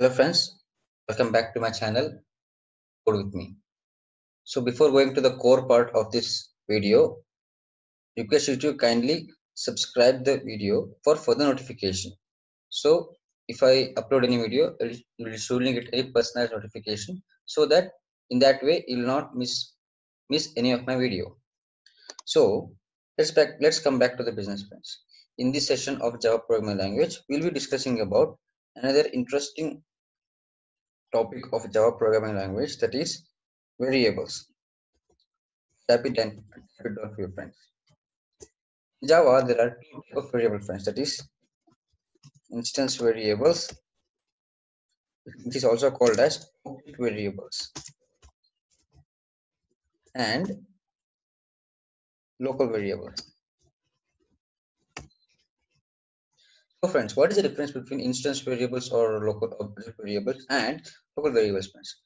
Hello friends, welcome back to my channel, Code with me. So before going to the core part of this video, request you to kindly subscribe the video for further notification. So if I upload any video, you will surely get a personalized notification so that in that way you will not miss miss any of my video. So let's back let's come back to the business friends. In this session of Java programming language, we'll be discussing about another interesting topic of Java programming language that is variables. Tap it and tap it your friends. In Java, there are two types of variable friends that is instance variables, which is also called as object variables, and local variables. So friends, what is the difference between instance variables or local object variables and local variables friends?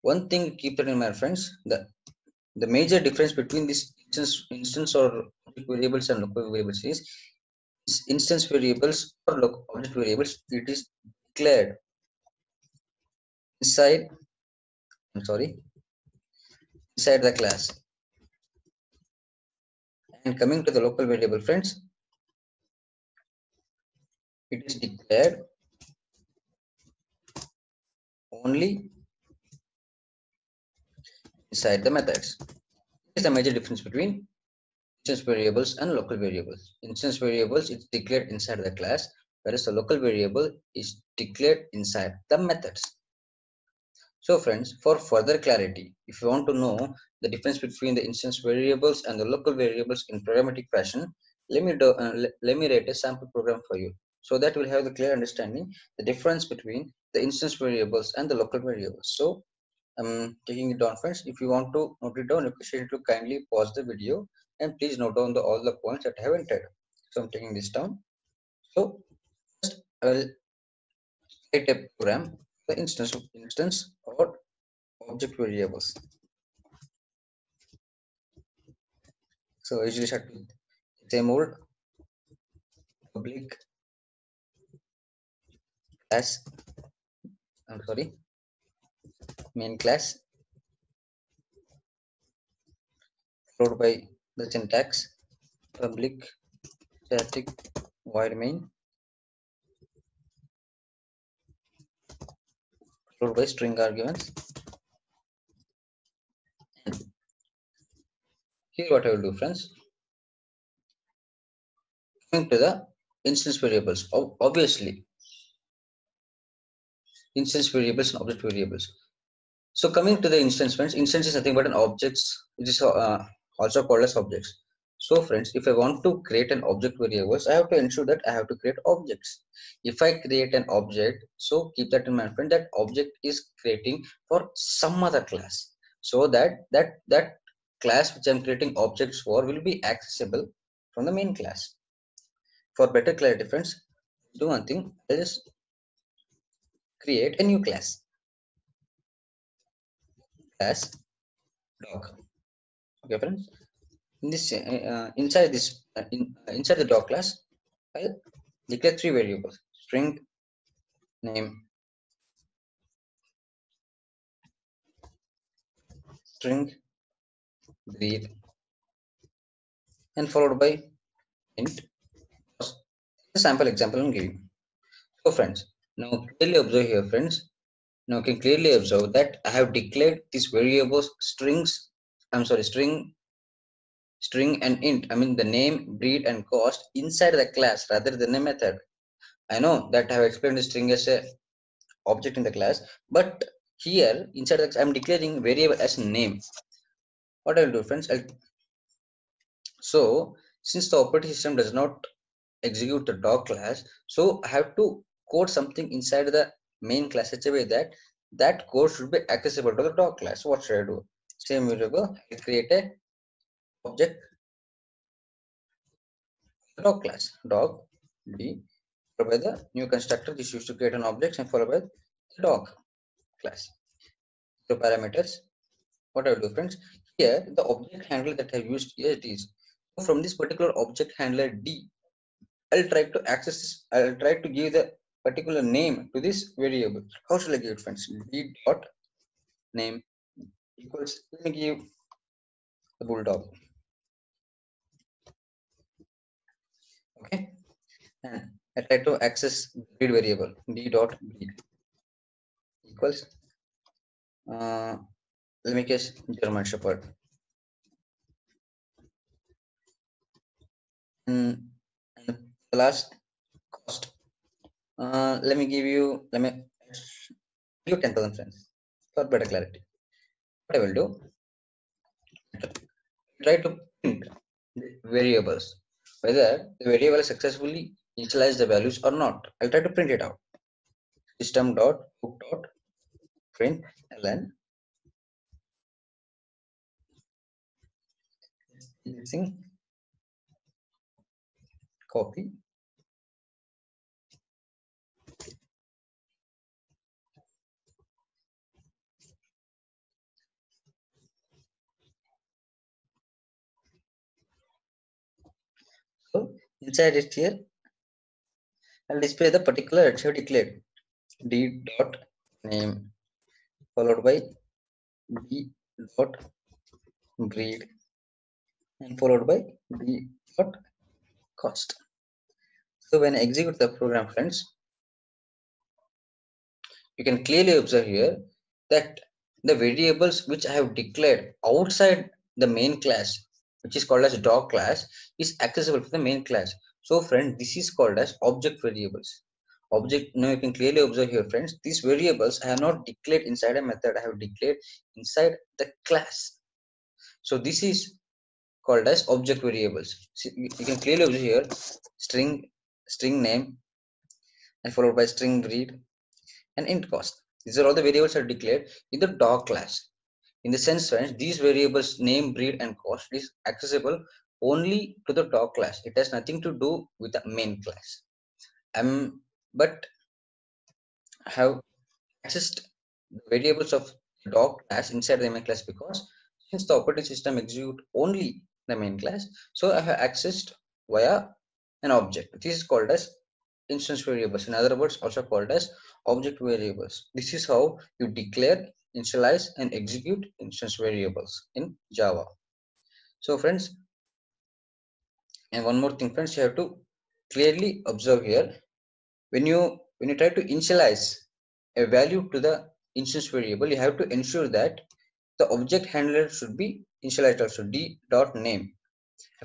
One thing keep that in mind friends, the, the major difference between this instance, instance or variables and local variables is instance variables or local object variables, it is declared inside, I'm sorry, inside the class. And coming to the local variable friends, it is declared only inside the methods. This is the major difference between instance variables and local variables. Instance variables is declared inside the class, whereas the local variable is declared inside the methods. So friends, for further clarity, if you want to know the difference between the instance variables and the local variables in programmatic fashion, let me do, uh, let, let me write a sample program for you so that we'll have the clear understanding the difference between the instance variables and the local variables. So i'm taking it down friends if you want to note it down request you to kindly pause the video and please note down the, all the points that i have entered. So i'm taking this down. So first i'll create a program the instance of instance or object variables. So usually start with same old public class. I'm sorry. Main class. Followed by the syntax. Public static void main. Followed by string arguments. Here what i will do friends? Coming to the instance variables. Obviously instance variables and object variables. So coming to the instance friends, instance is nothing but an objects which is uh, also called as objects. So friends, if I want to create an object variables, I have to ensure that I have to create objects. If I create an object, so keep that in mind friend, that object is creating for some other class. So that that that class which I'm creating objects for will be accessible from the main class. For better clarity friends, do one thing, I'll just create a new class. Class dog okay friends? In this uh, inside this uh, in, uh, inside the dog class i'll declare three variables. String name string breathe and followed by int. A sample example i'm so friends now clearly observe here friends. Now you can clearly observe that I have declared these variables strings, I'm sorry, string, string and int, I mean the name, breed and cost inside the class rather than a method. I know that I have explained the string as a object in the class, but here inside the I'm declaring variable as name. What I'll do friends, I'll, so since the operating system does not execute the dog class, so I have to code something inside the main class such a way that that code should be accessible to the dog class. What should I do? Same variable, I create a object dog class dog d followed by the new constructor this used to create an object and followed by the dog class. So parameters, what I do friends, here the object handler that I used here it is. From this particular object handler d, I'll try to access this, I'll try to give the particular name to this variable. How should I give it, friends? d dot name equals. Let me give the bulldog. Okay, and I try to access breed variable d dot breed equals. Uh, let me guess German Shepherd. And, the last. Uh, let me give you, let me give 10,000 friends for better clarity. What I will do, try to print variables, whether the variable successfully initialize the values or not. I'll try to print it out. System dot hook dot print ln using copy so inside it here I'll display the particular have declared d dot name followed by d dot breed and followed by d dot cost. So when I execute the program, friends, you can clearly observe here that the variables which I have declared outside the main class, which is called as dog class, is accessible to the main class. So friend, this is called as object variables. Object, now you can clearly observe here, friends, these variables I have not declared inside a method, I have declared inside the class. So this is called as object variables. See, you can clearly observe here string string name and followed by string breed and int cost. These are all the variables are declared in the dog class. In the sense, friends, these variables name, breed, and cost is accessible only to the dog class. It has nothing to do with the main class. Um, but have accessed the variables of dog class inside the main class because since the operating system execute only the main class. So I have accessed via an object. This is called as instance variables. In other words, also called as object variables. This is how you declare, initialize, and execute instance variables in Java. So friends, and one more thing, friends, you have to clearly observe here. When you when you try to initialize a value to the instance variable, you have to ensure that the object handler should be initialized also d dot name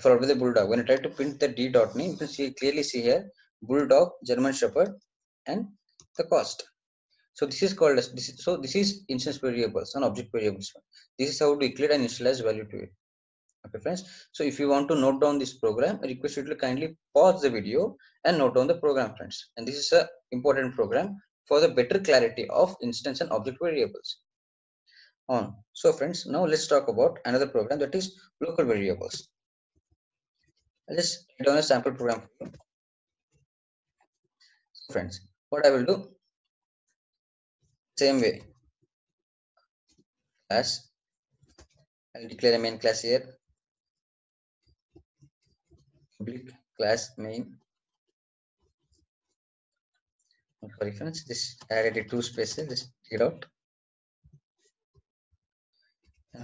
followed by the bulldog when i try to print the d dot name you can see clearly see here bulldog german shepherd and the cost so this is called as this is, so this is instance variables and object variables this is how to declare and initialize value to it okay friends so if you want to note down this program i request you to kindly pause the video and note down the program friends and this is a important program for the better clarity of instance and object variables on. So friends, now let's talk about another program that is local variables. Let's write down a sample program. So friends, what I will do, same way, class, I'll declare a main class here, public class main. For reference, this added two spaces, take it out.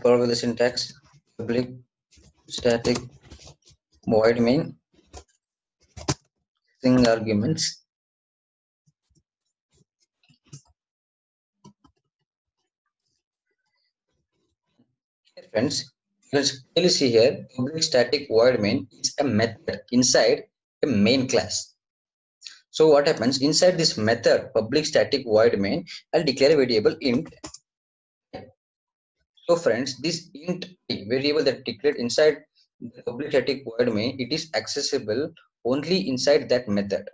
Follow the syntax. Public static void main. String arguments here friends. You can clearly see here? Public static void main is a method inside a main class. So what happens? Inside this method public static void main i'll declare a variable int. So friends, this int variable that declared inside the public static void main, it is accessible only inside that method.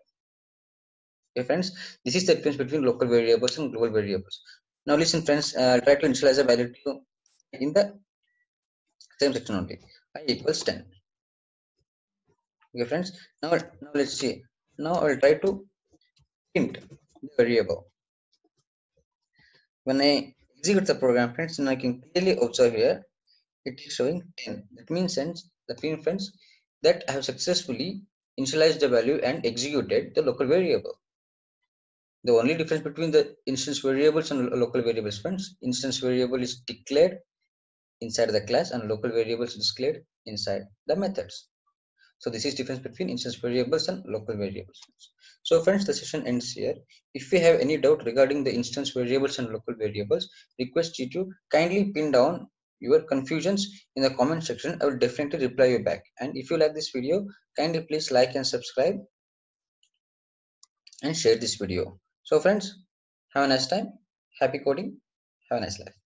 Okay, friends, this is the difference between local variables and global variables. Now listen, friends, uh, try to initialize a value to in the same section only. i equals 10. Okay, friends. Now, now let's see. Now I'll try to print the variable. When I execute the program friends and I can clearly observe here it is showing 10 that means sense that means friends that I have successfully initialized the value and executed the local variable the only difference between the instance variables and local variables friends instance variable is declared inside the class and local variables declared inside the methods. So this is difference between instance variables and local variables. So friends the session ends here. If you have any doubt regarding the instance variables and local variables request you to kindly pin down your confusions in the comment section. I will definitely reply you back. And if you like this video kindly please like and subscribe and share this video. So friends have a nice time. Happy coding. Have a nice life